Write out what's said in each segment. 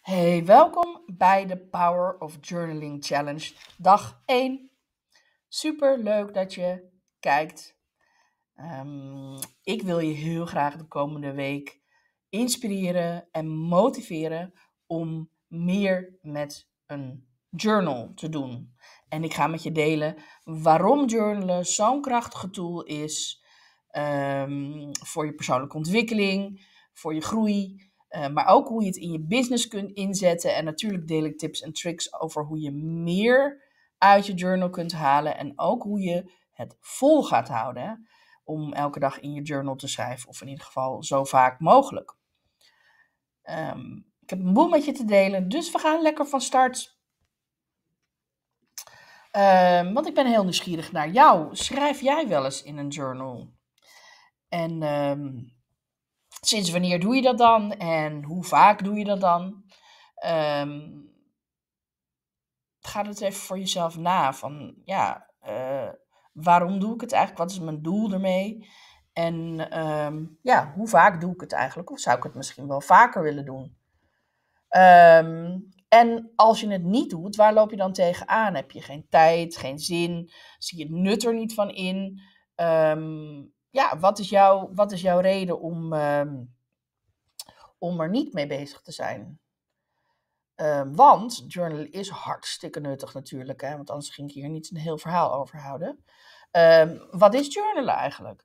Hey, welkom bij de Power of Journaling Challenge, dag 1. Super leuk dat je kijkt. Ehm, ik wil je heel graag de komende week inspireren en motiveren om meer met een journal te doen. En ik ga met je delen waarom journalen zo'n krachtige tool is ehm, voor je persoonlijke ontwikkeling, voor je groei. Uh, maar ook hoe je het in je business kunt inzetten. En natuurlijk deel ik tips en tricks over hoe je meer uit je journal kunt halen. En ook hoe je het vol gaat houden. Om elke dag in je journal te schrijven. Of in ieder geval zo vaak mogelijk. Um, ik heb een boel met je te delen. Dus we gaan lekker van start. Um, want ik ben heel nieuwsgierig naar jou. Schrijf jij wel eens in een journal? En um, sinds wanneer doe je dat dan en hoe vaak doe je dat dan? Um, ga het even voor jezelf na. Van ja, uh, waarom doe ik het eigenlijk? Wat is mijn doel ermee? En um, ja, hoe vaak doe ik het eigenlijk? Of zou ik het misschien wel vaker willen doen? Um, en als je het niet doet, waar loop je dan tegenaan? Heb je geen tijd, geen zin? Zie je het nut er niet van in? Ja, wat is, jouw, wat is jouw reden om, um, om er niet mee bezig te zijn? Um, want journalen is hartstikke nuttig natuurlijk, hè? want anders ging ik hier niet een heel verhaal over houden. Um, wat is journalen eigenlijk?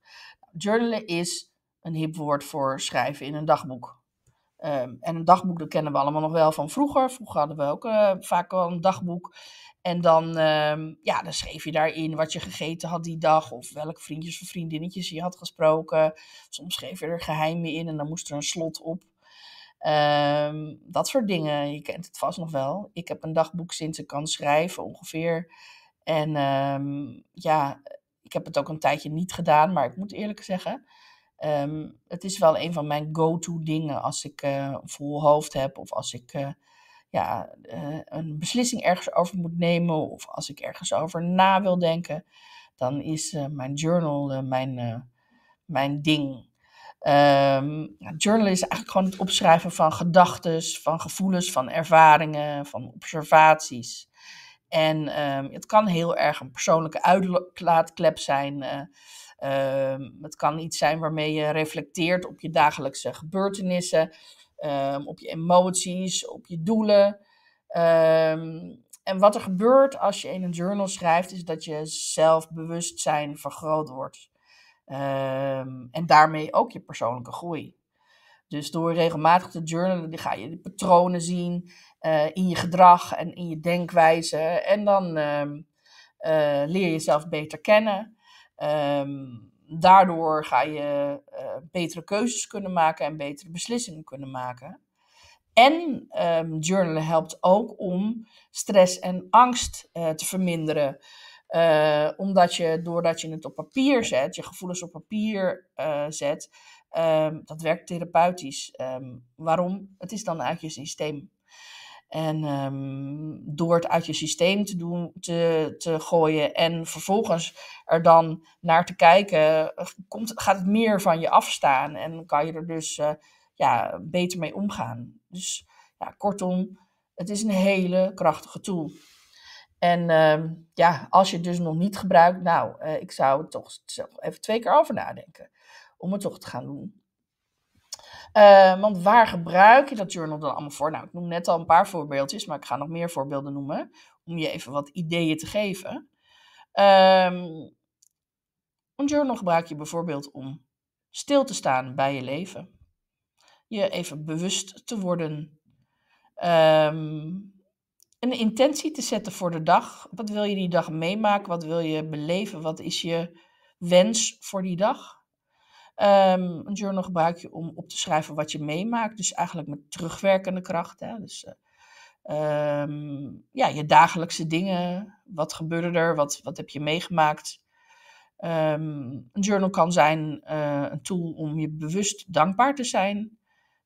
Journalen is een hip woord voor schrijven in een dagboek. Um, en een dagboek, dat kennen we allemaal nog wel van vroeger. Vroeger hadden we ook uh, vaak wel een dagboek. En dan, um, ja, dan schreef je daarin wat je gegeten had die dag. Of welke vriendjes of vriendinnetjes je had gesproken. Soms schreef je er geheimen in en dan moest er een slot op. Um, dat soort dingen. Je kent het vast nog wel. Ik heb een dagboek sinds ik kan schrijven ongeveer. En ja, ik heb het ook een tijdje niet gedaan. Maar ik moet eerlijk zeggen, um, het is wel een van mijn go-to dingen als ik uh, vol hoofd heb. Of als ik... Uh, ja, uh, een beslissing ergens over moet nemen of als ik ergens over na wil denken, dan is mijn journal mijn, mijn ding. Um, journal is eigenlijk gewoon het opschrijven van gedachten, van gevoelens, van ervaringen, van observaties. En um, het kan heel erg een persoonlijke uitlaatklep zijn. Uh, het kan iets zijn waarmee je reflecteert op je dagelijkse gebeurtenissen um, op je emoties, op je doelen. Um, en wat er gebeurt als je in een journal schrijft, is dat je zelfbewustzijn vergroot wordt. En daarmee ook je persoonlijke groei. Dus door regelmatig te journalen, ga je de patronen zien uh, in je gedrag en in je denkwijze. En dan uh, leer je jezelf beter kennen. Um, daardoor ga je uh, betere keuzes kunnen maken en betere beslissingen kunnen maken. En um, journalen helpt ook om stress en angst uh, te verminderen. Uh, omdat je, doordat je het op papier zet, je gevoelens op papier zet, um, dat werkt therapeutisch. Waarom? Het is dan uit je systeem. En um, door het uit je systeem te, doen, te, te gooien en vervolgens er dan naar te kijken, komt, gaat het meer van je afstaan en kan je er dus uh, ja, beter mee omgaan. Dus ja, kortom, het is een hele krachtige tool. En um, ja, als je het dus nog niet gebruikt, nou, uh, ik zou er toch even twee keer over nadenken om het toch te gaan doen. Uh, want waar gebruik je dat journal dan allemaal voor? Nou, ik noem net al een paar voorbeeldjes, maar ik ga nog meer voorbeelden noemen. Om je even wat ideeën te geven. Um, een journal gebruik je bijvoorbeeld om stil te staan bij je leven. Je even bewust te worden. Um, een intentie te zetten voor de dag. Wat wil je die dag meemaken? Wat wil je beleven? Wat is je wens voor die dag? Um, een journal gebruik je om op te schrijven wat je meemaakt. Dus eigenlijk met terugwerkende kracht. Hè? Dus uh, um, ja, je dagelijkse dingen. Wat gebeurde er? Wat, wat heb je meegemaakt? Um, een journal kan zijn uh, een tool om je bewust dankbaar te zijn.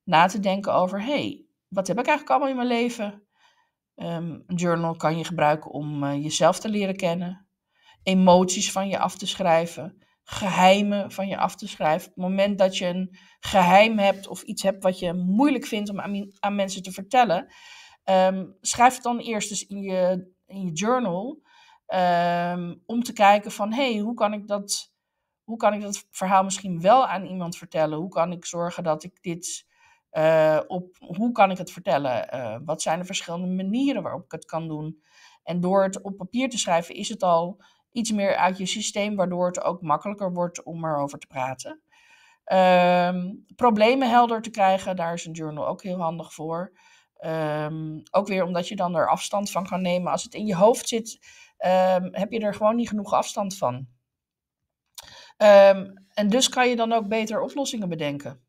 Na te denken over, hey, wat heb ik eigenlijk allemaal in mijn leven? een journal kan je gebruiken om uh, jezelf te leren kennen. Emoties van je af te schrijven geheimen van je af te schrijven. Op het moment dat je een geheim hebt of iets hebt wat je moeilijk vindt om aan, mensen te vertellen, ehm, schrijf het dan eerst eens in je, in je journal. Ehm, om te kijken van, hé, hey, hoe kan ik dat hoe kan ik dat verhaal misschien wel aan iemand vertellen? Hoe kan ik zorgen dat ik dit uh, op, hoe kan ik het vertellen? Uh, wat zijn de verschillende manieren waarop ik het kan doen? En door het op papier te schrijven is het al iets meer uit je systeem, waardoor het ook makkelijker wordt om erover te praten. Um, problemen helder te krijgen, daar is een journal ook heel handig voor. Um, ook weer omdat je dan er afstand van kan nemen. Als het in je hoofd zit, um, heb je er gewoon niet genoeg afstand van. en dus kan je dan ook beter oplossingen bedenken.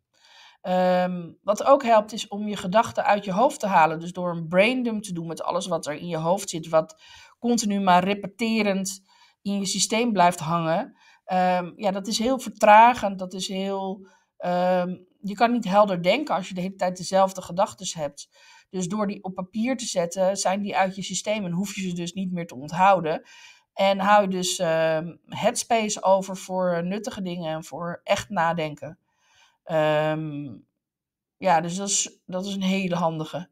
Wat ook helpt is om je gedachten uit je hoofd te halen. Dus door een braindump te doen met alles wat er in je hoofd zit, wat continu maar repeterend in je systeem blijft hangen. Um, ja, dat is heel vertragend. Dat is heel. Um, je kan niet helder denken als je de hele tijd dezelfde gedachten hebt. Dus door die op papier te zetten, zijn die uit je systeem en hoef je ze dus niet meer te onthouden. En hou je dus headspace over voor nuttige dingen en voor echt nadenken. Ja, dus dat is, dat is een hele handige.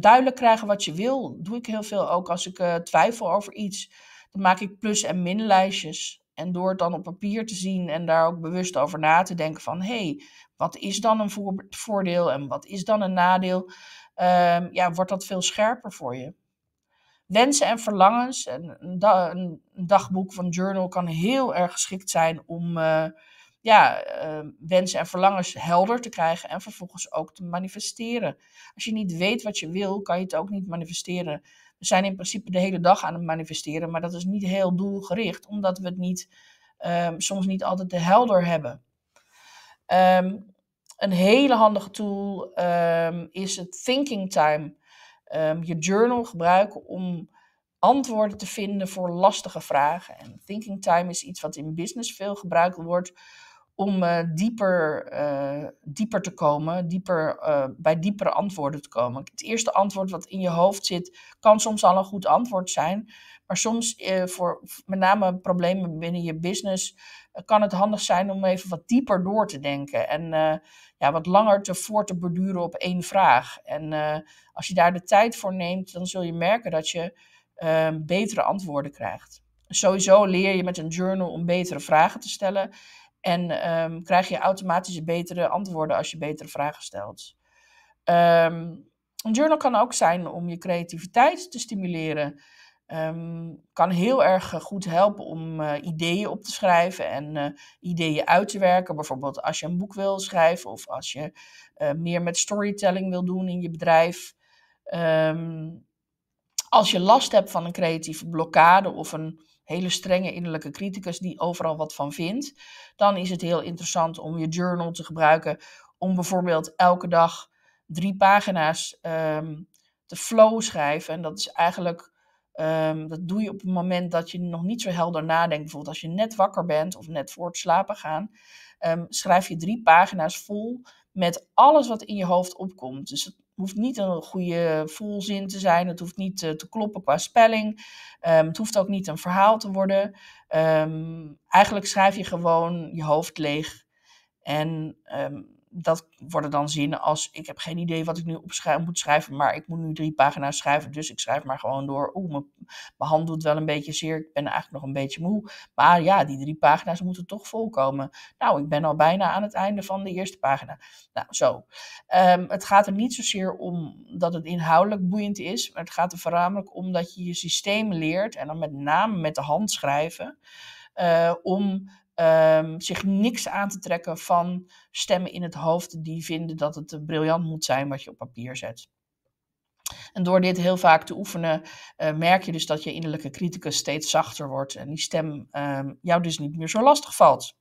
Duidelijk krijgen wat je wil, doe ik heel veel ook als ik uh, twijfel over iets. Dan maak ik plus- en minlijstjes. En door het dan op papier te zien en daar ook bewust over na te denken van... hé, hey, wat is dan een voor, voordeel en wat is dan een nadeel? Um, ja, wordt dat veel scherper voor je. Wensen en verlangens. Een, een, een dagboek van journal kan heel erg geschikt zijn om... Uh, ja, uh, wensen en verlangens helder te krijgen en vervolgens ook te manifesteren. Als je niet weet wat je wil, kan je het ook niet manifesteren. We zijn in principe de hele dag aan het manifesteren, maar dat is niet heel doelgericht, omdat we het niet, um, soms niet altijd te helder hebben. Um, een hele handige tool um, is het thinking time. je journal gebruiken om antwoorden te vinden voor lastige vragen. En thinking time is iets wat in business veel gebruikt wordt om uh, dieper, uh, dieper te komen, dieper, uh, bij diepere antwoorden te komen. Het eerste antwoord wat in je hoofd zit, kan soms al een goed antwoord zijn. Maar soms, voor met name problemen binnen je business, kan het handig zijn om even wat dieper door te denken. En ja, wat langer te voor te borduren op één vraag. En als je daar de tijd voor neemt, dan zul je merken dat je betere antwoorden krijgt. Sowieso leer je met een journal om betere vragen te stellen. En um, krijg je automatisch betere antwoorden als je betere vragen stelt. Um, een journal kan ook zijn om je creativiteit te stimuleren. Um, kan heel erg goed helpen om uh, ideeën op te schrijven en uh, ideeën uit te werken. Bijvoorbeeld als je een boek wil schrijven of als je meer met storytelling wil doen in je bedrijf. Als je last hebt van een creatieve blokkade of een hele strenge innerlijke criticus die overal wat van vindt, dan is het heel interessant om je journal te gebruiken om bijvoorbeeld elke dag drie pagina's um, te flow schrijven. En dat is eigenlijk, um, dat doe je op het moment dat je nog niet zo helder nadenkt. Bijvoorbeeld als je net wakker bent of net voor het slapen gaan, um, schrijf je drie pagina's vol met alles wat in je hoofd opkomt. Dus hoeft niet een goede volzin te zijn. Het hoeft niet te, te kloppen qua spelling. Um, het hoeft ook niet een verhaal te worden. Um, eigenlijk schrijf je gewoon je hoofd leeg. En um, dat worden dan zinnen als: Ik heb geen idee wat ik nu op moet schrijven, maar ik moet nu drie pagina's schrijven, dus ik schrijf maar gewoon door. Oeh, mijn, mijn hand doet wel een beetje zeer, ik ben eigenlijk nog een beetje moe. Maar ja, die drie pagina's moeten toch volkomen. Nou, ik ben al bijna aan het einde van de eerste pagina. Nou, zo. Um, het gaat er niet zozeer om dat het inhoudelijk boeiend is, maar het gaat er voornamelijk om dat je je systeem leert, en dan met name met de hand schrijven, uh, om um, zich niks aan te trekken van stemmen in het hoofd die vinden dat het briljant moet zijn wat je op papier zet. En door dit heel vaak te oefenen, uh, merk je dus dat je innerlijke criticus steeds zachter wordt en die stem um, jou dus niet meer zo lastig valt.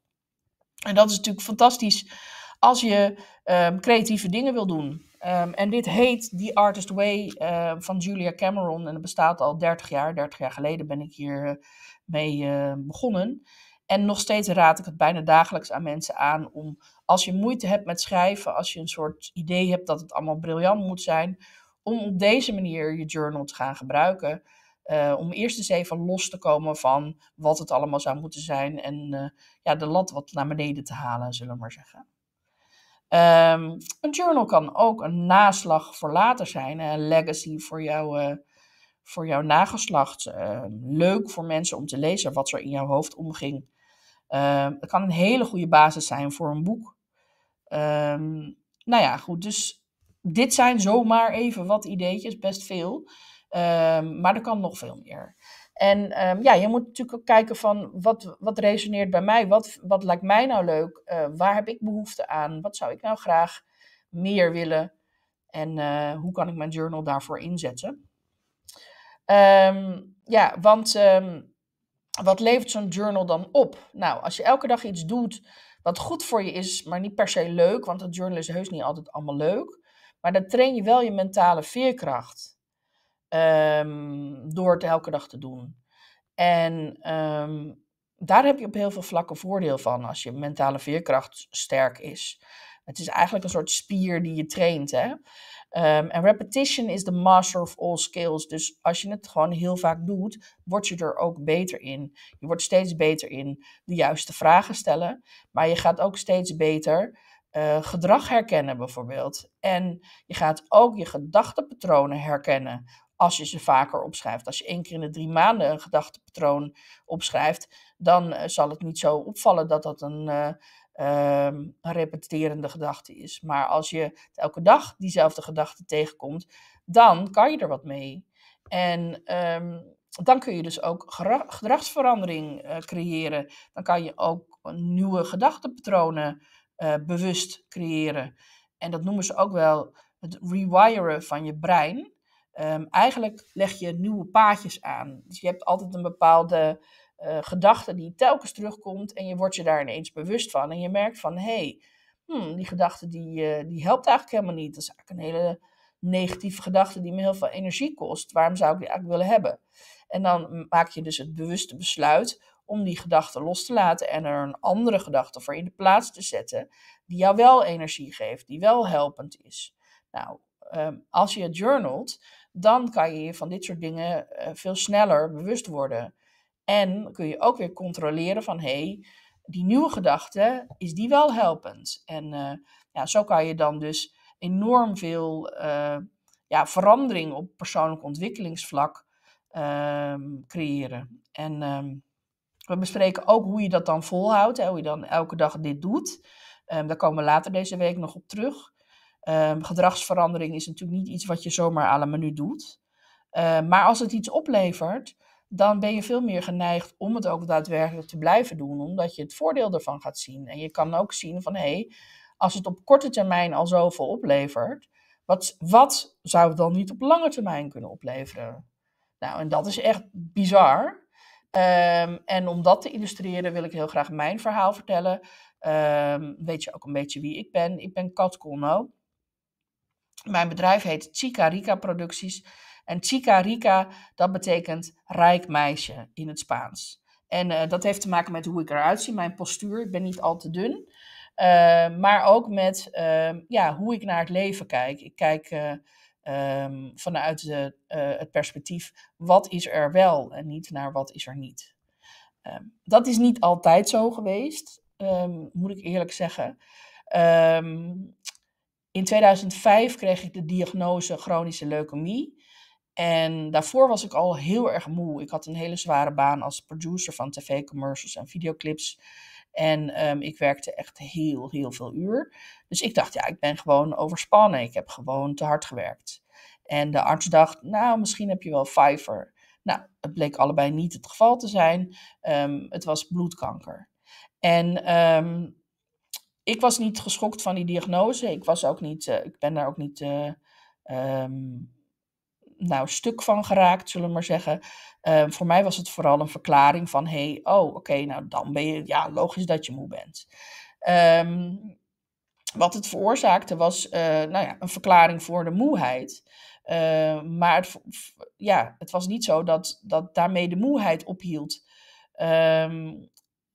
En dat is natuurlijk fantastisch als je um, creatieve dingen wil doen. En dit heet The Artist Way van Julia Cameron en dat bestaat al 30 jaar. 30 jaar geleden ben ik hier uh, mee begonnen. En nog steeds raad ik het bijna dagelijks aan mensen aan om, als je moeite hebt met schrijven, als je een soort idee hebt dat het allemaal briljant moet zijn, om op deze manier je journal te gaan gebruiken. Uh, om eerst eens even los te komen van wat het allemaal zou moeten zijn. En uh, ja, de lat wat naar beneden te halen, zullen we maar zeggen. Um, een journal kan ook een naslag voor later zijn. Een legacy voor, uh, voor jouw nageslacht. Ehm, leuk voor mensen om te lezen wat er in jouw hoofd omging. Um, het kan een hele goede basis zijn voor een boek. nou ja, goed. Dus dit zijn zomaar even wat ideetjes, best veel. Um, maar er kan nog veel meer. En ja, je moet natuurlijk ook kijken van wat, wat resoneert bij mij, wat, wat lijkt mij nou leuk, uh, waar heb ik behoefte aan, wat zou ik nou graag meer willen en uh, hoe kan ik mijn journal daarvoor inzetten. Ja, want wat levert zo'n journal dan op? Nou, als je elke dag iets doet wat goed voor je is, maar niet per se leuk, want het journal is heus niet altijd allemaal leuk, maar dan train je wel je mentale veerkracht. Um, door het elke dag te doen. En um, daar heb je op heel veel vlakken voordeel van als je mentale veerkracht sterk is. Het is eigenlijk een soort spier die je traint. Hè? Um, en repetition is the master of all skills. Dus als je het gewoon heel vaak doet, word je er ook beter in. Je wordt steeds beter in de juiste vragen stellen. Maar je gaat ook steeds beter uh, gedrag herkennen, bijvoorbeeld. En je gaat ook je gedachtenpatronen herkennen als je ze vaker opschrijft. Als je één keer in de drie maanden een gedachtepatroon opschrijft, dan uh, zal het niet zo opvallen dat dat een, uh, um, een repeterende gedachte is. Maar als je elke dag diezelfde gedachte tegenkomt, dan kan je er wat mee. En um, dan kun je dus ook gedragsverandering uh, creëren. Dan kan je ook nieuwe gedachtepatronen bewust creëren. En dat noemen ze ook wel het rewiren van je brein. Um, eigenlijk leg je nieuwe paadjes aan. Dus je hebt altijd een bepaalde uh, gedachte die telkens terugkomt en je wordt je daar ineens bewust van. En je merkt van, hé, hey, hmm, die gedachte die, uh, die helpt eigenlijk helemaal niet. Dat is eigenlijk een hele negatieve gedachte die me heel veel energie kost. Waarom zou ik die eigenlijk willen hebben? En dan maak je dus het bewuste besluit om die gedachte los te laten en er een andere gedachte voor in de plaats te zetten, die jou wel energie geeft, die wel helpend is. Nou, um, als je journalt, dan kan je je van dit soort dingen uh, veel sneller bewust worden. En kun je ook weer controleren van hé, hey, die nieuwe gedachte, is die wel helpend? En uh, ja, zo kan je dan dus enorm veel uh, ja, verandering op persoonlijk ontwikkelingsvlak ehm, creëren. En um, we bespreken ook hoe je dat dan volhoudt, hè, hoe je dan elke dag dit doet. Um, daar komen we later deze week nog op terug. Gedragsverandering is natuurlijk niet iets wat je zomaar à la menu doet. Maar als het iets oplevert, dan ben je veel meer geneigd om het ook daadwerkelijk te blijven doen, omdat je het voordeel ervan gaat zien. En je kan ook zien van hé, hey, als het op korte termijn al zoveel oplevert, wat, wat zou het dan niet op lange termijn kunnen opleveren? Nou, en dat is echt bizar. Um, en om dat te illustreren wil ik heel graag mijn verhaal vertellen. Um, weet je ook een beetje wie ik ben? Ik ben Kat Colno. Mijn bedrijf heet Chica Rica Producties. En Chica Rica, dat betekent rijk meisje in het Spaans. En uh, dat heeft te maken met hoe ik eruit zie, mijn postuur. Ik ben niet al te dun. Uh, maar ook met uh, ja, hoe ik naar het leven kijk. Ik kijk um, vanuit de, het perspectief, wat is er wel en niet naar wat is er niet. Um, dat is niet altijd zo geweest, moet ik eerlijk zeggen. In 2005 kreeg ik de diagnose chronische leukemie. En daarvoor was ik al heel erg moe. Ik had een hele zware baan als producer van tv-commercials en videoclips. En um, ik werkte echt heel, heel veel uur. Dus ik dacht, ja, ik ben gewoon overspannen. Ik heb gewoon te hard gewerkt. En de arts dacht, nou, misschien heb je wel Pfeiffer. Nou, het bleek allebei niet het geval te zijn. Um, het was bloedkanker. En um, ik was niet geschokt van die diagnose. Ik, was ook niet, uh, ik ben daar ook niet um, nou, stuk van geraakt, zullen we maar zeggen. Uh, voor mij was het vooral een verklaring van: hey, oh, oké, nou dan ben je, ja, logisch dat je moe bent. Um, wat het veroorzaakte was nou ja, een verklaring voor de moeheid. maar het, ja, het was niet zo dat, dat daarmee de moeheid ophield.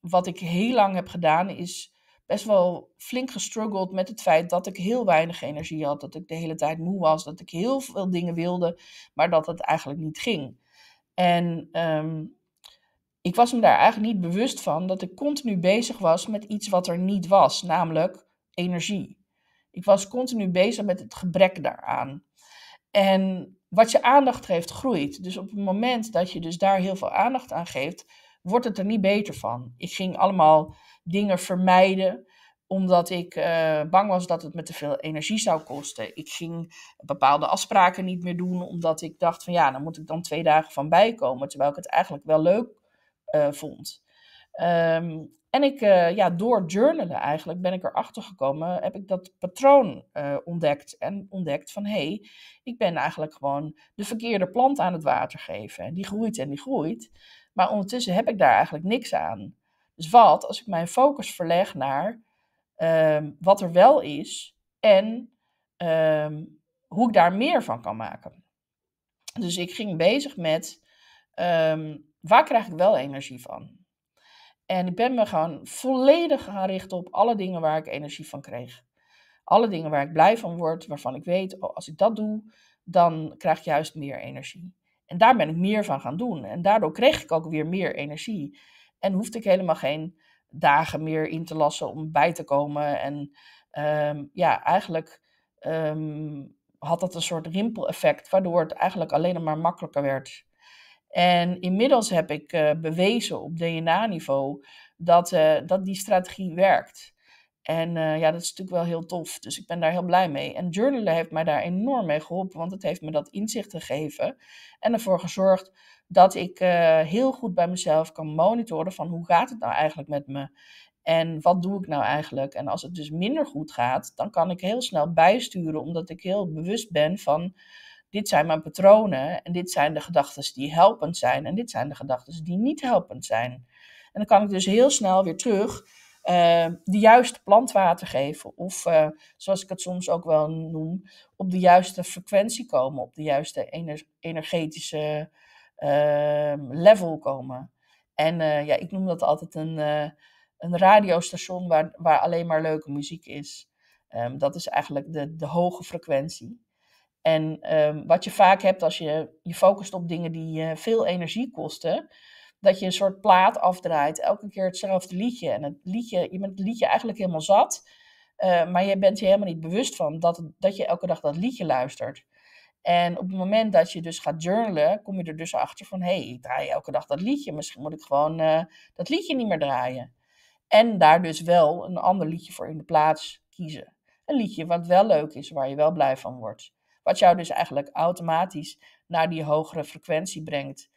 Wat ik heel lang heb gedaan is best wel flink gestruggeld met het feit dat ik heel weinig energie had. Dat ik de hele tijd moe was. Dat ik heel veel dingen wilde, maar dat het eigenlijk niet ging. En ehm, ik was me daar eigenlijk niet bewust van dat ik continu bezig was met iets wat er niet was, namelijk energie. Ik was continu bezig met het gebrek daaraan. En wat je aandacht geeft, groeit. Dus op het moment dat je dus daar heel veel aandacht aan geeft, wordt het er niet beter van. Ik ging allemaal dingen vermijden omdat ik uh, bang was dat het me te veel energie zou kosten. Ik ging bepaalde afspraken niet meer doen, omdat ik dacht van ja, dan moet ik dan twee dagen van bijkomen, terwijl ik het eigenlijk wel leuk uh, vond. Um, en ik, uh, ja, door journalen eigenlijk ben ik erachter gekomen, heb ik dat patroon ontdekt. En ontdekt van hé, hey, ik ben eigenlijk gewoon de verkeerde plant aan het water geven. En die groeit en die groeit. Maar ondertussen heb ik daar eigenlijk niks aan. Dus wat als ik mijn focus verleg naar um, wat er wel is en um, hoe ik daar meer van kan maken. Dus ik ging bezig met um, waar krijg ik wel energie van? En ik ben me gewoon volledig gaan richten op alle dingen waar ik energie van kreeg. Alle dingen waar ik blij van word, waarvan ik weet, oh, als ik dat doe, dan krijg ik juist meer energie. En daar ben ik meer van gaan doen. En daardoor kreeg ik ook weer meer energie. En hoefde ik helemaal geen dagen meer in te lassen om bij te komen. En ehm, ja, eigenlijk ehm, had dat een soort rimpeleffect, waardoor het eigenlijk alleen maar makkelijker werd. En inmiddels heb ik uh, bewezen op DNA-niveau dat, uh, dat die strategie werkt. En uh, ja, dat is natuurlijk wel heel tof. Dus ik ben daar heel blij mee. En journalen heeft mij daar enorm mee geholpen, want het heeft me dat inzicht gegeven. En ervoor gezorgd dat ik uh, heel goed bij mezelf kan monitoren van hoe gaat het nou eigenlijk met me? En wat doe ik nou eigenlijk? En als het dus minder goed gaat, dan kan ik heel snel bijsturen, omdat ik heel bewust ben van dit zijn mijn patronen en dit zijn de gedachten die helpend zijn en dit zijn de gedachten die niet helpend zijn. En dan kan ik dus heel snel weer terug uh, de juiste plantwater geven. Of uh, zoals ik het soms ook wel noem, op de juiste frequentie komen, op de juiste ener energetische uh, level komen. En eh, ja, ik noem dat altijd een, een radiostation waar, waar alleen maar leuke muziek is. Um, dat is eigenlijk de, de hoge frequentie. En um, wat je vaak hebt als je je focust op dingen die veel energie kosten, dat je een soort plaat afdraait, elke keer hetzelfde liedje. En het liedje, je bent het liedje eigenlijk helemaal zat, uh, maar je bent je helemaal niet bewust van dat, dat je elke dag dat liedje luistert. En op het moment dat je dus gaat journalen, kom je er dus achter van, hé, hey, ik draai elke dag dat liedje, misschien moet ik gewoon uh, dat liedje niet meer draaien. En daar dus wel een ander liedje voor in de plaats kiezen. Een liedje wat wel leuk is, waar je wel blij van wordt. Wat jou dus eigenlijk automatisch naar die hogere frequentie brengt.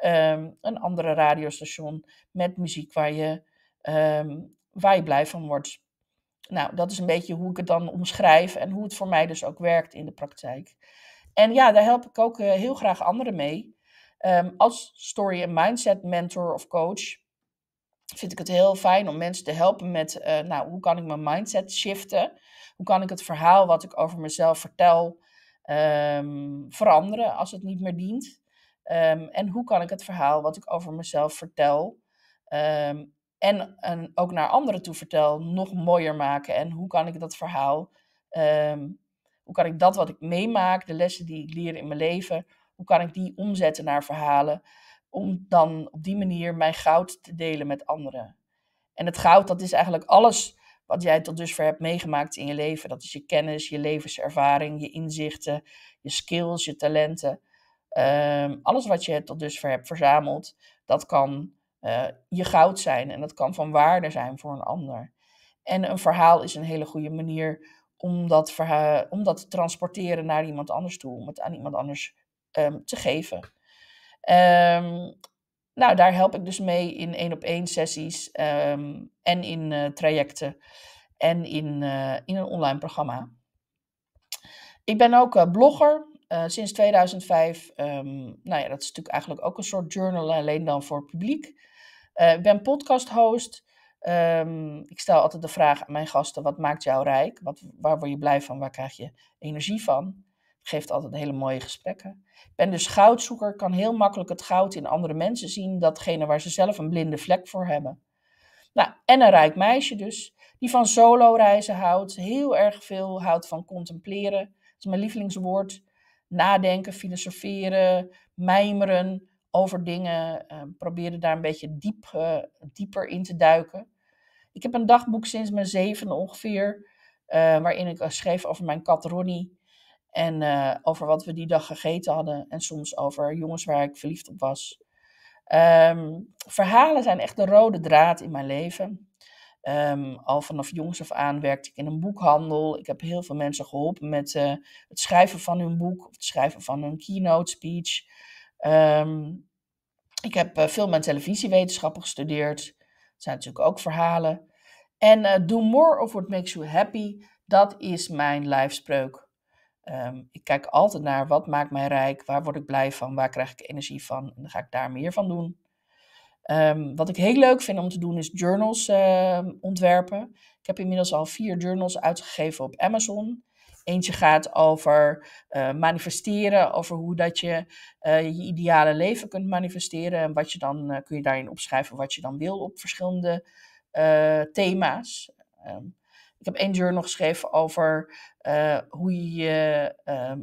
Ehm, een andere radiostation met muziek waar je, um, waar je blij van wordt. Nou, dat is een beetje hoe ik het dan omschrijf en hoe het voor mij dus ook werkt in de praktijk. En ja, daar help ik ook uh, heel graag anderen mee. Um, als story en mindset mentor of coach vind ik het heel fijn om mensen te helpen met, uh, nou, hoe kan ik mijn mindset shiften? Hoe kan ik het verhaal wat ik over mezelf vertel veranderen als het niet meer dient? Um, en hoe kan ik het verhaal wat ik over mezelf vertel um, en, en, ook naar anderen toe vertel nog mooier maken? En hoe kan ik dat verhaal, um, hoe kan ik dat wat ik meemaak, de lessen die ik leer in mijn leven, hoe kan ik die omzetten naar verhalen? Om dan op die manier mijn goud te delen met anderen. En het goud, dat is eigenlijk alles wat jij tot dusver hebt meegemaakt in je leven. Dat is je kennis, je levenservaring, je inzichten, je skills, je talenten. Um, alles wat je tot dusver hebt verzameld, dat kan uh, je goud zijn en dat kan van waarde zijn voor een ander. En een verhaal is een hele goede manier om dat, om dat te transporteren naar iemand anders toe, om het aan iemand anders um, te geven. Um, nou, daar help ik dus mee in één op één sessies en in uh, trajecten en in, uh, in een online programma. Ik ben ook blogger. Uh, sinds 2005, um, ehm, nou ja, dat is natuurlijk eigenlijk ook een soort journal, alleen dan voor publiek. Uh, ik ben podcast host. Um, ik stel altijd de vraag aan mijn gasten: wat maakt jou rijk? Wat, waar word je blij van? Waar krijg je energie van? Geeft altijd hele mooie gesprekken. Ik ben dus goudzoeker, kan heel makkelijk het goud in andere mensen zien, datgene waar ze zelf een blinde vlek voor hebben. Nou, en een rijk meisje dus, die van solo reizen houdt, heel erg veel houdt van contempleren. Dat is mijn lievelingswoord nadenken, filosoferen, mijmeren, over dingen. Uh, probeerde daar een beetje diep, uh, dieper in te duiken. Ik heb een dagboek sinds mijn zevende ongeveer, waarin ik schreef over mijn kat Ronnie. En over wat we die dag gegeten hadden. En soms over jongens waar ik verliefd op was. Um, verhalen zijn echt de rode draad in mijn leven. Um, al vanaf jongs af aan werkte ik in een boekhandel. Ik heb heel veel mensen geholpen met uh, het schrijven van hun boek of het schrijven van een keynote speech. Um, ik heb uh, veel met televisiewetenschappen gestudeerd. Dat zijn natuurlijk ook verhalen. En uh, do more of what makes you happy, dat is mijn lijfspreuk. Um, ik kijk altijd naar wat maakt mij rijk, waar word ik blij van, waar krijg ik energie van en dan ga ik daar meer van doen. Um, wat ik heel leuk vind om te doen is journals uh, ontwerpen. Ik heb inmiddels al vier journals uitgegeven op Amazon. Eentje gaat over uh, manifesteren, over hoe dat je uh, je ideale leven kunt manifesteren. En wat je dan uh, kun je daarin opschrijven wat je dan wil op verschillende thema's. Um, ik heb één journal geschreven over hoe je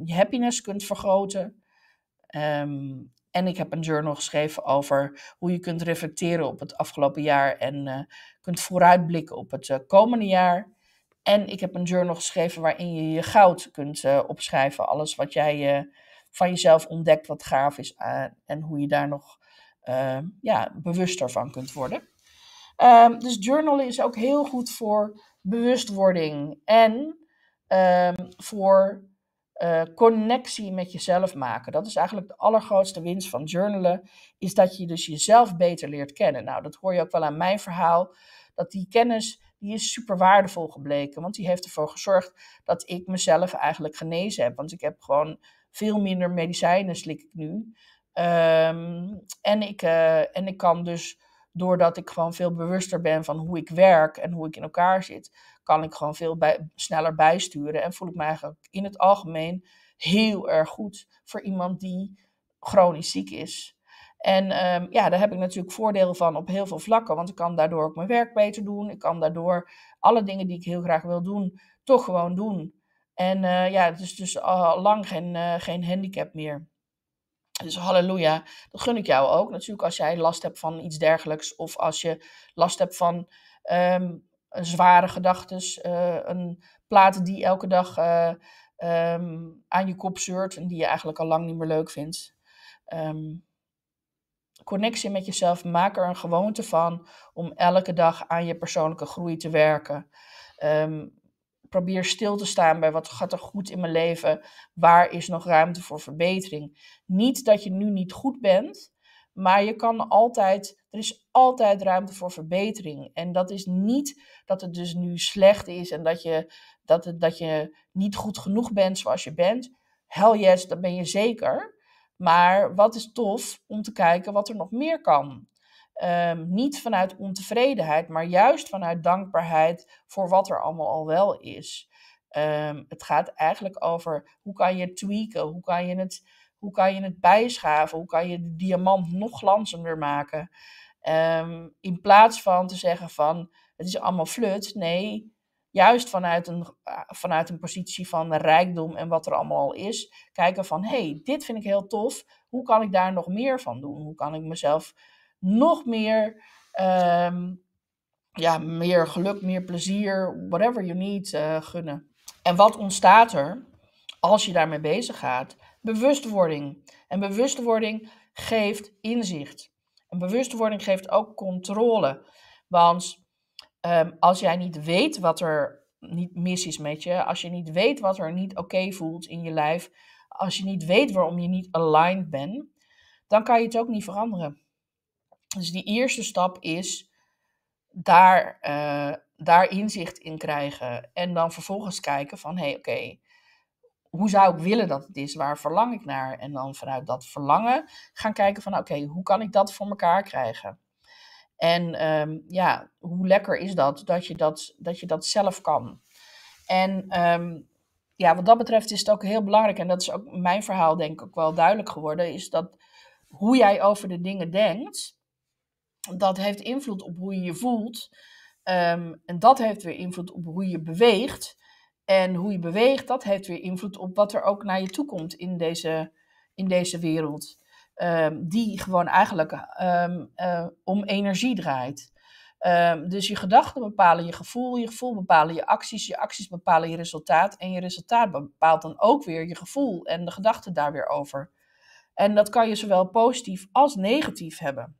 je happiness kunt vergroten. Um, en ik heb een journal geschreven over hoe je kunt reflecteren op het afgelopen jaar en uh, kunt vooruitblikken op het komende jaar. En ik heb een journal geschreven waarin je je goud kunt opschrijven. Alles wat jij van jezelf ontdekt wat gaaf is en hoe je daar nog ja, bewuster van kunt worden. Um, dus journalen is ook heel goed voor bewustwording en um, voor uh, connectie met jezelf maken. Dat is eigenlijk de allergrootste winst van journalen, is dat je dus jezelf beter leert kennen. Nou, dat hoor je ook wel aan mijn verhaal, dat die kennis, die is super waardevol gebleken, want die heeft ervoor gezorgd dat ik mezelf eigenlijk genezen heb. Want ik heb gewoon veel minder medicijnen slik ik nu. Um, en, ik, uh, en ik kan dus doordat ik gewoon veel bewuster ben van hoe ik werk en hoe ik in elkaar zit, kan ik gewoon veel bij, sneller bijsturen. En voel ik me eigenlijk in het algemeen heel erg goed voor iemand die chronisch ziek is. En um, ja, daar heb ik natuurlijk voordelen van op heel veel vlakken, want ik kan daardoor ook mijn werk beter doen. Ik kan daardoor alle dingen die ik heel graag wil doen, toch gewoon doen. En uh, ja, het is dus al lang geen, uh, geen handicap meer. Dus halleluja, dat gun ik jou ook. Natuurlijk als jij last hebt van iets dergelijks. Of als je last hebt van um, zware gedachten. Uh, een plaat die elke dag uh, um, aan je kop zeurt. En die je eigenlijk al lang niet meer leuk vindt. Um, connectie met jezelf. Maak er een gewoonte van om elke dag aan je persoonlijke groei te werken. Um, probeer stil te staan bij wat gaat er goed in mijn leven, waar is nog ruimte voor verbetering. Niet dat je nu niet goed bent, maar je kan altijd, er is altijd ruimte voor verbetering. En dat is niet dat het dus nu slecht is en dat je, dat het, dat je niet goed genoeg bent zoals je bent. Hell yes, dat ben je zeker. Maar wat is tof om te kijken wat er nog meer kan. Um, niet vanuit ontevredenheid, maar juist vanuit dankbaarheid voor wat er allemaal al wel is. Um, het gaat eigenlijk over hoe kan je tweaken, hoe kan je het, hoe kan je het bijschaven, hoe kan je de diamant nog glanzender maken. Um, in plaats van te zeggen van het is allemaal flut, nee, juist vanuit een, vanuit een positie van rijkdom en wat er allemaal al is, kijken van hé, hey, dit vind ik heel tof, hoe kan ik daar nog meer van doen? Hoe kan ik mezelf nog meer, um, ja, meer geluk, meer plezier, whatever you need, uh, gunnen. En wat ontstaat er als je daarmee bezig gaat? Bewustwording. En bewustwording geeft inzicht. Bewustwording geeft ook controle. Want um, als jij niet weet wat er niet mis is met je, als je niet weet wat er niet oké voelt in je lijf, als je niet weet waarom je niet aligned bent, dan kan je het ook niet veranderen. Dus die eerste stap is daar, uh, daar inzicht in krijgen. En dan vervolgens kijken van, hé, hey, oké, hoe zou ik willen dat het is? Waar verlang ik naar? En dan vanuit dat verlangen gaan kijken van, oké, hoe kan ik dat voor elkaar krijgen? En um, ja, hoe lekker is dat, dat je dat, dat, je dat zelf kan? En um, ja, wat dat betreft is het ook heel belangrijk, en dat is ook mijn verhaal denk ik ook wel duidelijk geworden, is dat hoe jij over de dingen denkt, dat heeft invloed op hoe je je voelt. Um, en dat heeft weer invloed op hoe je beweegt. En hoe je beweegt, dat heeft weer invloed op wat er ook naar je toe komt in deze, in deze wereld. ehm, die gewoon eigenlijk ehm, eh, om energie draait. Ehm, dus je gedachten bepalen je gevoel, je gevoel bepalen je acties, je acties bepalen je resultaat en je resultaat bepaalt dan ook weer je gevoel en de gedachten daar weer over. En dat kan je zowel positief als negatief hebben.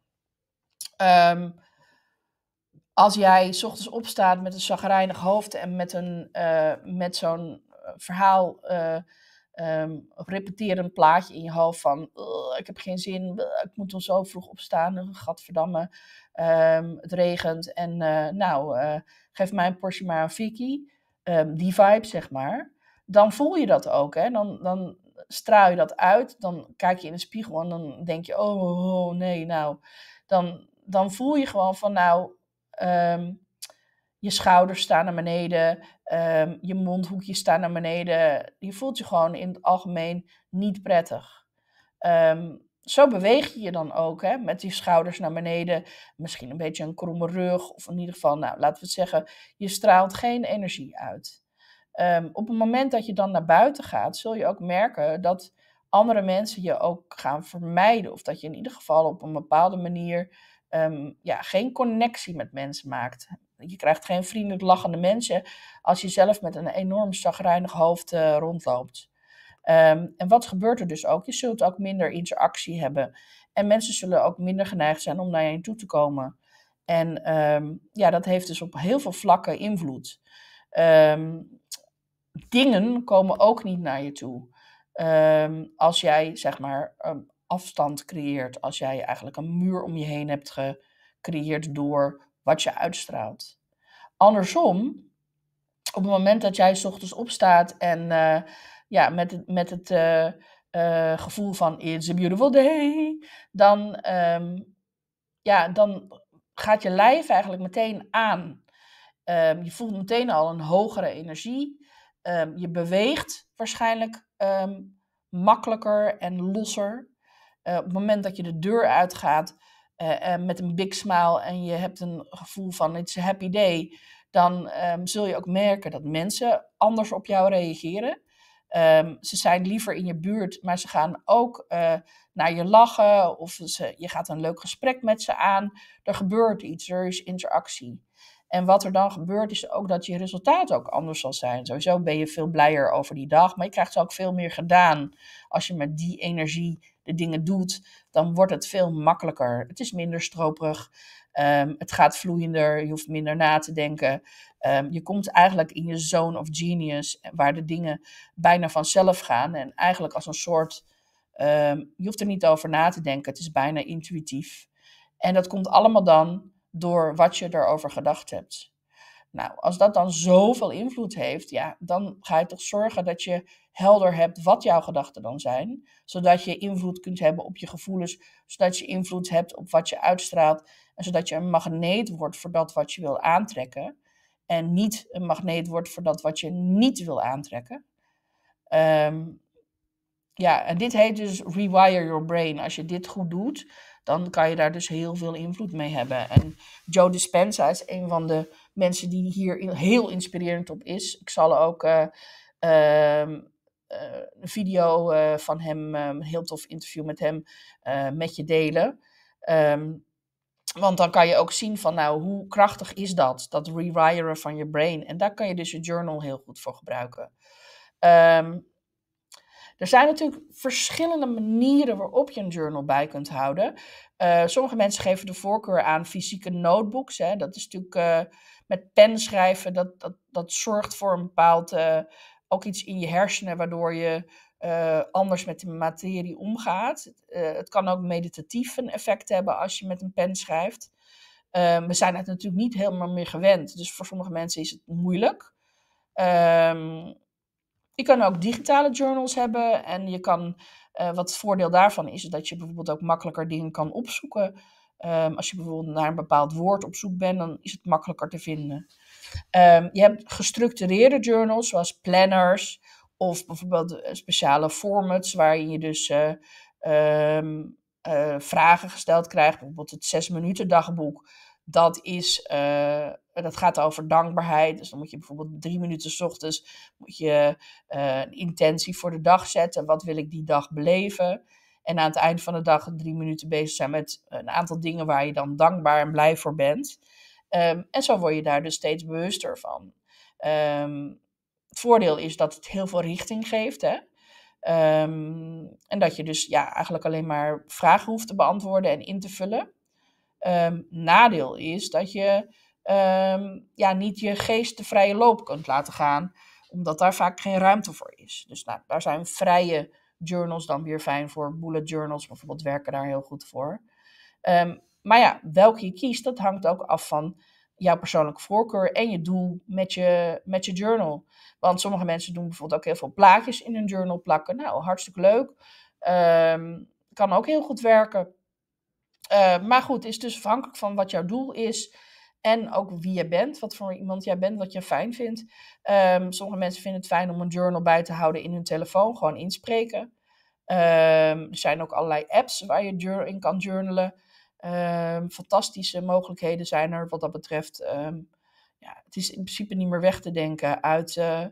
Um, als jij s ochtends opstaat met een zagrijnig hoofd en met, een, uh, met zo'n eh, verhaal, uh, um, repeterend plaatje in je hoofd van ik heb geen zin, ik moet al zo vroeg opstaan, gadverdamme, um, het regent en nou, geef mij een portie maar een Vicky, um, die vibe zeg maar, dan voel je dat ook. Hè? Dan, dan straal je dat uit, dan kijk je in de spiegel en dan denk je, oh, oh nee, nou, dan, dan voel je gewoon van nou, um, je schouders staan naar beneden, um, je mondhoekjes staan naar beneden. Je voelt je gewoon in het algemeen niet prettig. Um, zo beweeg je je dan ook, hè, met die schouders naar beneden. Misschien een beetje een kromme rug, of in ieder geval, nou, laten we het zeggen, je straalt geen energie uit. Op het moment dat je dan naar buiten gaat, zul je ook merken dat andere mensen je ook gaan vermijden. Of dat je in ieder geval op een bepaalde manier um, ja, geen connectie met mensen maakt. Je krijgt geen vriendelijk lachende mensen als je zelf met een enorm zagrijnig hoofd uh, rondloopt. Um, en wat gebeurt er dus ook? Je zult ook minder interactie hebben. En mensen zullen ook minder geneigd zijn om naar je toe te komen. En um, ja, dat heeft dus op heel veel vlakken invloed. Dingen komen ook niet naar je toe. als jij zeg maar afstand creëert, als jij eigenlijk een muur om je heen hebt gecreëerd door wat je uitstraalt. Andersom, op het moment dat jij s ochtends opstaat en uh, ja, met het, met het uh, uh, gevoel van it's a beautiful day, dan, um, ja, dan gaat je lijf eigenlijk meteen aan. Um, je voelt meteen al een hogere energie. Um, je beweegt waarschijnlijk makkelijker en losser. Op het moment dat je de deur uitgaat, uh, met een big smile en je hebt een gevoel van it's a happy day, dan um, zul je ook merken dat mensen anders op jou reageren. Um, ze zijn liever in je buurt, maar ze gaan ook uh, naar je lachen of ze, je gaat een leuk gesprek met ze aan. Er gebeurt iets, er is interactie. En wat er dan gebeurt is ook dat je resultaat ook anders zal zijn. Sowieso ben je veel blijer over die dag, maar je krijgt ook veel meer gedaan. Als je met die energie de dingen doet, dan wordt het veel makkelijker. Het is minder stroperig, um, het gaat vloeiender, je hoeft minder na te denken. Um, je komt eigenlijk in je zone of genius, waar de dingen bijna vanzelf gaan. En eigenlijk als een soort, um, je hoeft er niet over na te denken, het is bijna intuïtief. En dat komt allemaal dan door wat je erover gedacht hebt. Nou, als dat dan zoveel invloed heeft, ja, dan ga je toch zorgen dat je helder hebt wat jouw gedachten dan zijn, zodat je invloed kunt hebben op je gevoelens, zodat je invloed hebt op wat je uitstraalt en zodat je een magneet wordt voor dat wat je wil aantrekken en niet een magneet wordt voor dat wat je niet wil aantrekken. Um, ja, en dit heet dus rewire your brain. Als je dit goed doet, dan kan je daar dus heel veel invloed mee hebben. En Joe Dispenza is een van de mensen die hier heel inspirerend op is. Ik zal ook uh, uh, een video uh, van hem, een heel tof interview met hem, met je delen. Um, want dan kan je ook zien van, nou, hoe krachtig is dat? Dat rewiren van je brain. En daar kan je dus je journal heel goed voor gebruiken. Um, er zijn natuurlijk verschillende manieren waarop je een journal bij kunt houden. Uh, sommige mensen geven de voorkeur aan fysieke notebooks. Hè. Dat is natuurlijk uh, met pen schrijven. Dat, dat, dat zorgt voor een bepaald, uh, ook iets in je hersenen, waardoor je anders met de materie omgaat. het kan ook meditatief een effect hebben als je met een pen schrijft. we zijn het natuurlijk niet helemaal meer gewend. Dus voor sommige mensen is het moeilijk. Um, je kan ook digitale journals hebben en je kan, uh, wat het voordeel daarvan is, is dat je bijvoorbeeld ook makkelijker dingen kan opzoeken. Um, als je bijvoorbeeld naar een bepaald woord op zoek bent, dan is het makkelijker te vinden. Um, je hebt gestructureerde journals, zoals planners, of bijvoorbeeld eh, speciale formats waarin je dus um, uh, vragen gesteld krijgt. Bijvoorbeeld het 6 minuten dagboek. Dat is dat gaat over dankbaarheid. Dus dan moet je bijvoorbeeld drie minuten s ochtends moet je, uh, een intentie voor de dag zetten. Wat wil ik die dag beleven? En aan het eind van de dag drie minuten bezig zijn met een aantal dingen waar je dan dankbaar en blij voor bent. Ehm, en zo word je daar dus steeds bewuster van. Ehm, het voordeel is dat het heel veel richting geeft. Hè? Ehm, en dat je dus ja, eigenlijk alleen maar vragen hoeft te beantwoorden en in te vullen. Nadeel is dat je ja, niet je geest de vrije loop kunt laten gaan, omdat daar vaak geen ruimte voor is. Dus nou, daar zijn vrije journals dan weer fijn voor. Bullet journals bijvoorbeeld werken daar heel goed voor. Maar ja, welke je kiest, dat hangt ook af van jouw persoonlijke voorkeur en je doel met je, met je journal. Want sommige mensen doen bijvoorbeeld ook heel veel plaatjes in hun journal plakken. Nou, hartstikke leuk. Kan ook heel goed werken. Uh, maar goed, het is dus afhankelijk van wat jouw doel is. En ook wie je bent, wat voor iemand jij bent, wat je fijn vindt. Um, sommige mensen vinden het fijn om een journal bij te houden in hun telefoon, gewoon inspreken. Um, er zijn ook allerlei apps waar je in kan journalen. Um, fantastische mogelijkheden zijn er wat dat betreft. Ehm, ja, het is in principe niet meer weg te denken uit, uh,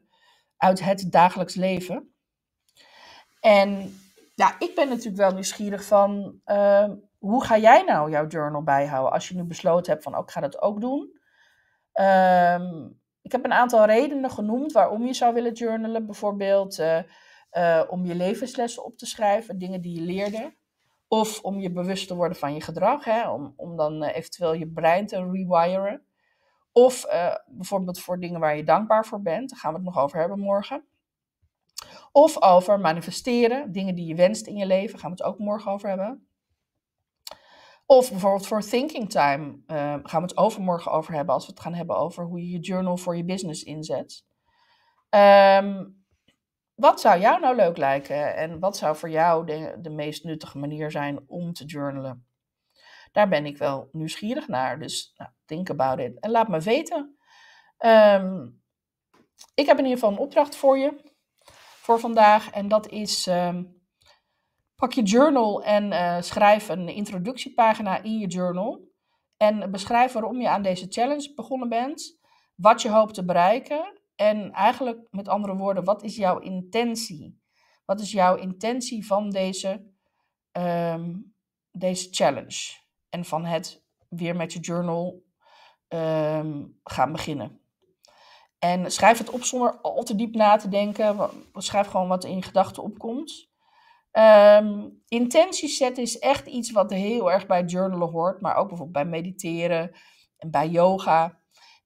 uit het dagelijks leven. En ja, ik ben natuurlijk wel nieuwsgierig van hoe ga jij nou jouw journal bijhouden als je nu besloten hebt van oh, ik ga dat ook doen. Um, ik heb een aantal redenen genoemd waarom je zou willen journalen. Bijvoorbeeld uh, uh, om je levenslessen op te schrijven, dingen die je leerde. Of om je bewust te worden van je gedrag, hè, om, om dan uh, eventueel je brein te rewiren. Of bijvoorbeeld voor dingen waar je dankbaar voor bent, daar gaan we het nog over hebben morgen. Of over manifesteren, dingen die je wenst in je leven, daar gaan we het ook morgen over hebben. Of bijvoorbeeld voor thinking time, uh, gaan we het overmorgen over hebben, als we het gaan hebben over hoe je je journal voor je business inzet. Um, wat zou jou nou leuk lijken en wat zou voor jou de, de meest nuttige manier zijn om te journalen? Daar ben ik wel nieuwsgierig naar, dus nou, think about it en laat me weten. Ehm, ik heb in ieder geval een opdracht voor je voor vandaag en dat is ehm, pak je journal en uh, schrijf een introductiepagina in je journal en beschrijf waarom je aan deze challenge begonnen bent, wat je hoopt te bereiken en eigenlijk, met andere woorden, wat is jouw intentie? Wat is jouw intentie van deze, ehm, deze challenge? En van het weer met je journal ehm, gaan beginnen. En schrijf het op zonder al te diep na te denken. Schrijf gewoon wat in je gedachten opkomt. Um, intenties zetten is echt iets wat heel erg bij journalen hoort, maar ook bijvoorbeeld bij mediteren en bij yoga.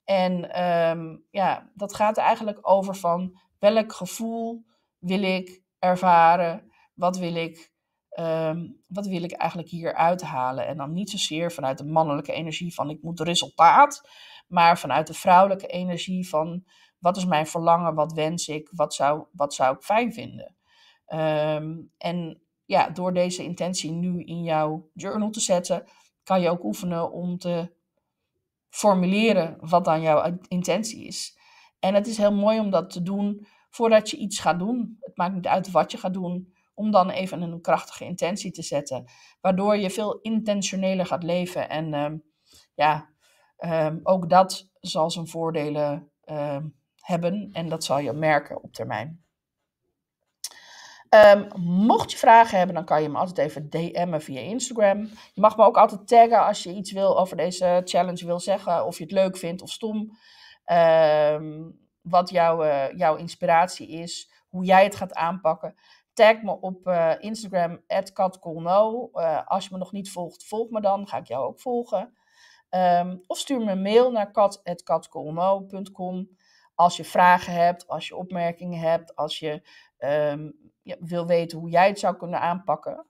En um, ja, dat gaat eigenlijk over van welk gevoel wil ik ervaren, wat wil ik, um, wat wil ik eigenlijk hier uithalen. En dan niet zozeer vanuit de mannelijke energie van ik moet resultaat, maar vanuit de vrouwelijke energie van wat is mijn verlangen, wat wens ik, wat zou, wat zou ik fijn vinden. Um, en ja, door deze intentie nu in jouw journal te zetten, kan je ook oefenen om te formuleren wat dan jouw intentie is. En het is heel mooi om dat te doen voordat je iets gaat doen. Het maakt niet uit wat je gaat doen, om dan even een krachtige intentie te zetten. Waardoor je veel intentioneler gaat leven. En uh, ja, uh, ook dat zal zijn voordelen hebben en dat zal je merken op termijn. Um, mocht je vragen hebben, dan kan je me altijd even DM'en via Instagram. Je mag me ook altijd taggen als je iets wil over deze challenge wil zeggen. Of je het leuk vindt of stom. Um, wat jouw, uh, jouw inspiratie is. Hoe jij het gaat aanpakken. Tag me op uh, Instagram, katkolno. Uh, als je me nog niet volgt, volg me dan. Ga ik jou ook volgen. Um, of stuur me een mail naar kat.katkolno.com. Als je vragen hebt, als je opmerkingen hebt, als je um, wil weten hoe jij het zou kunnen aanpakken.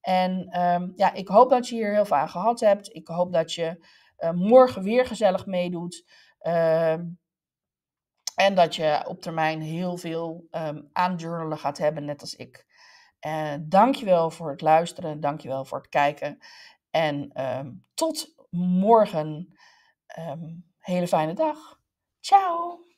En um, ja, ik hoop dat je hier heel veel aan gehad hebt. Ik hoop dat je uh, morgen weer gezellig meedoet. Um, en dat je op termijn heel veel aan journalen gaat hebben, net als ik. Uh, dankjewel voor het luisteren. Dankjewel voor het kijken. En tot morgen. hele fijne dag. Ciao.